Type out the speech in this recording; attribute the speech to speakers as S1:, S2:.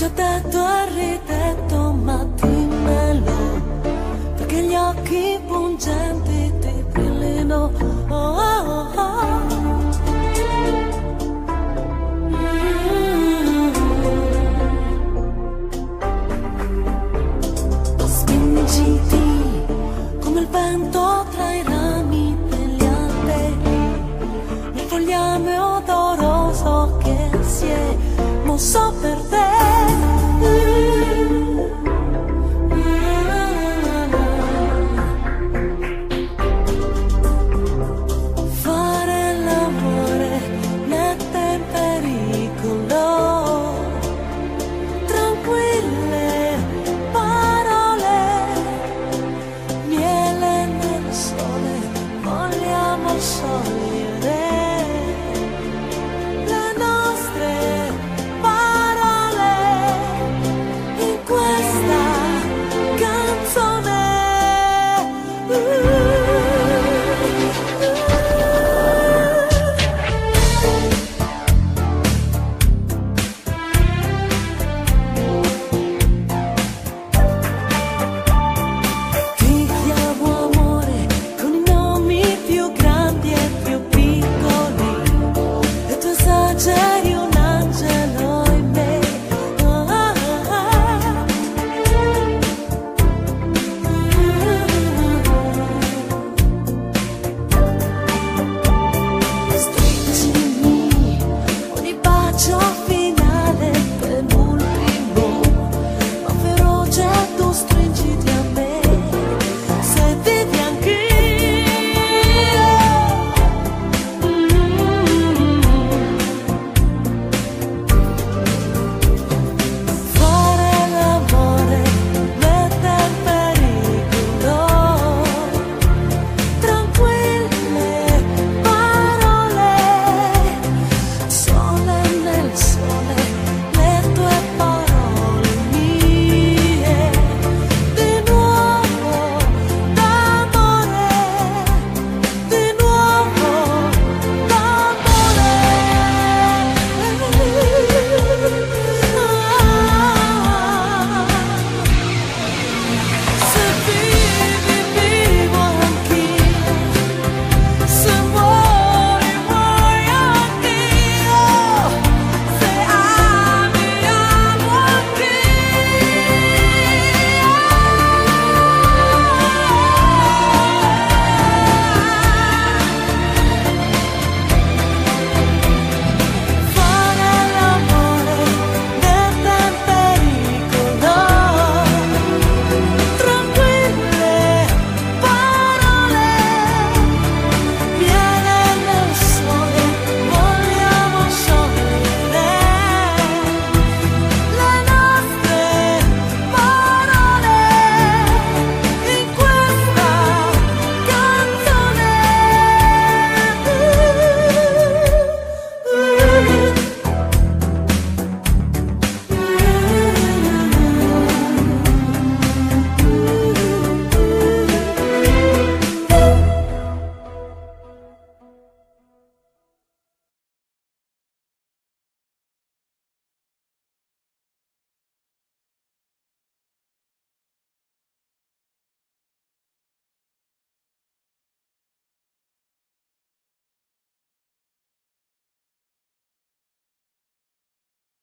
S1: già detto e ridetto, ma dimmelo, perché gli occhi pungenti ti brillino. Oh, oh, oh. Mm. Spingiti come il vento tra i rami degli alberi, nel fogliame odoroso che si è mosso per